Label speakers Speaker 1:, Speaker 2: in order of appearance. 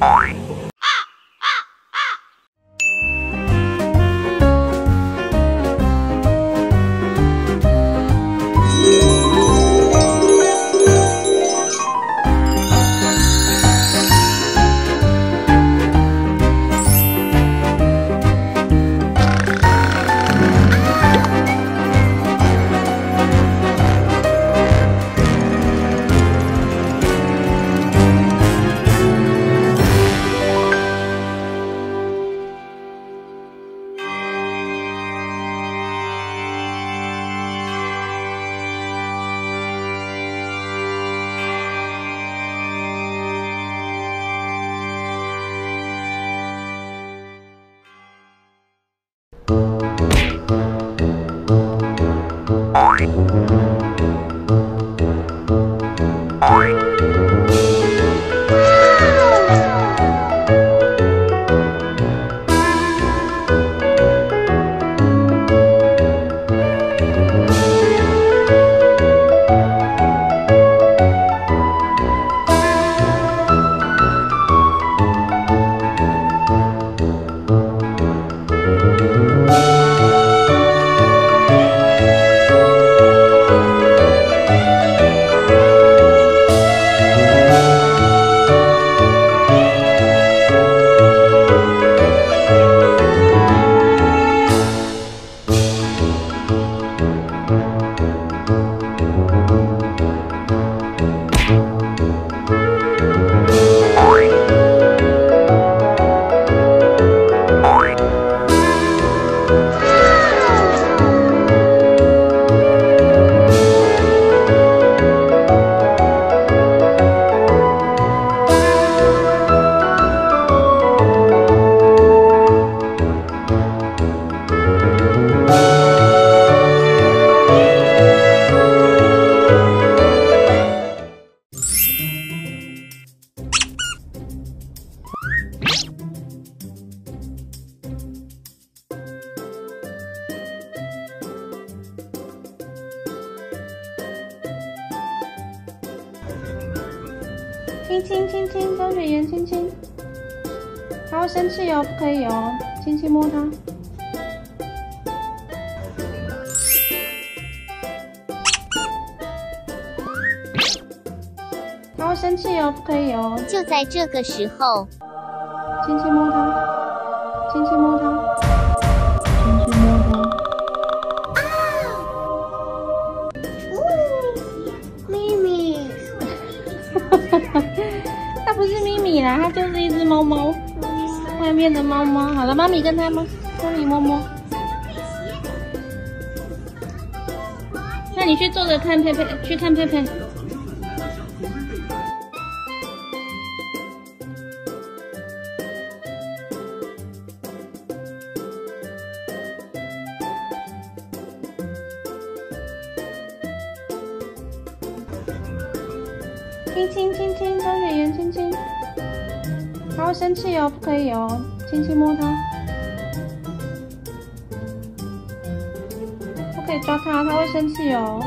Speaker 1: Boing. Boing. 亲亲亲亲，张雪妍亲亲，他会生气哦，不可以哦，亲亲摸他。他会生气哦，不可以哦。
Speaker 2: 就在这个时候，
Speaker 1: 亲亲摸他，亲亲摸他，它就是一只猫猫，外面的猫猫。好了，妈咪跟它吗？妈咪摸摸。那你去坐着看佩佩，去看佩佩。亲亲亲亲，张雪妍亲亲，他会生气哦，不可以哦，轻轻摸它，不可以抓它，他会生气哦。